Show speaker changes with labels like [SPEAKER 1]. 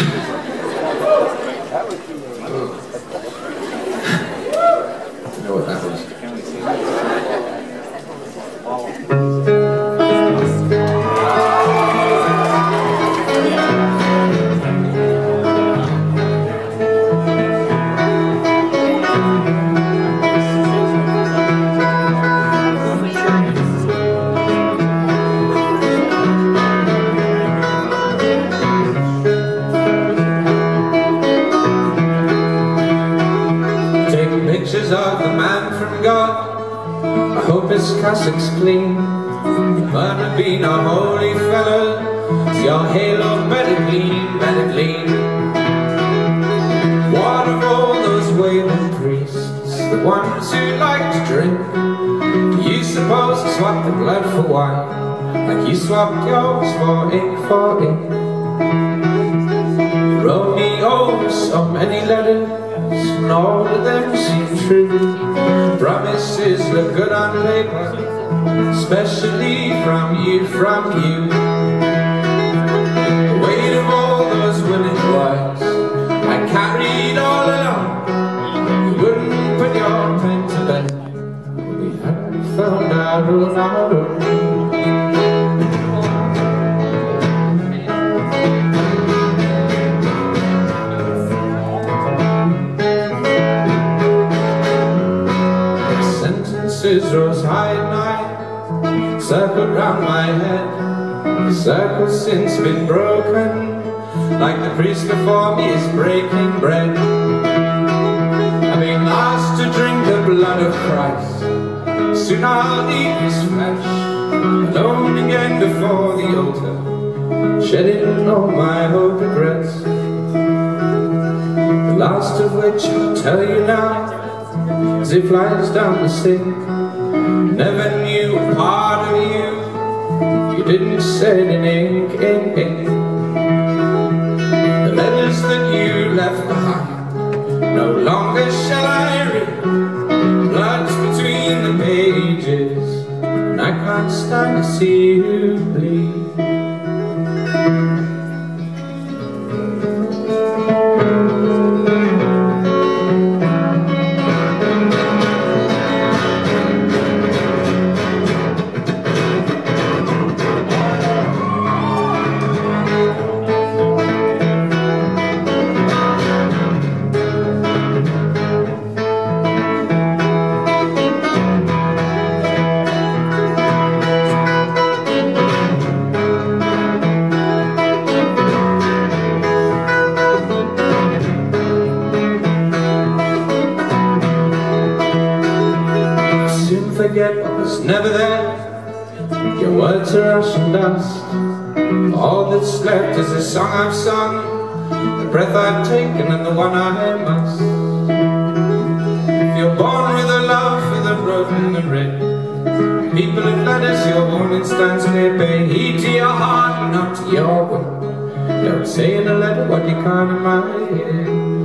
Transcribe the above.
[SPEAKER 1] know
[SPEAKER 2] cassock's clean Might have been a holy fellow so Your halo better gleam, better gleam What of all those wailing priests The ones who like to drink? Do you suppose to swap the blood for wine? Like you swapped yours for ink for ink? Wrote me oh so many letters and all of them seem true. Promises look good on paper Especially from you, from you. The weight of all those willing words I carried all along. You wouldn't put your pen to bed. We hadn't found our own, our rose high at night Circled round my head. The circle's since been broken Like the priest before me is breaking bread. I've been asked to drink the blood of Christ. Soon I'll eat his flesh Alone again before the altar Shedding all my old regrets. The last of which I'll tell you now as it flies down the sink Never knew a part of you You didn't in ink, ink, ink The letters that you left behind No longer shall I read. Blood's between the pages And I can't stand to see you forget what was never there. Your words are ash and dust. All that's left is the song I've sung. The breath I've taken and the one I must. If you're born with a love for the road and the red People have letters, your warning stands clear. Pay heed to your heart not to your will. Don't say in a letter what you can't imagine